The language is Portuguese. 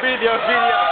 Filha, filha.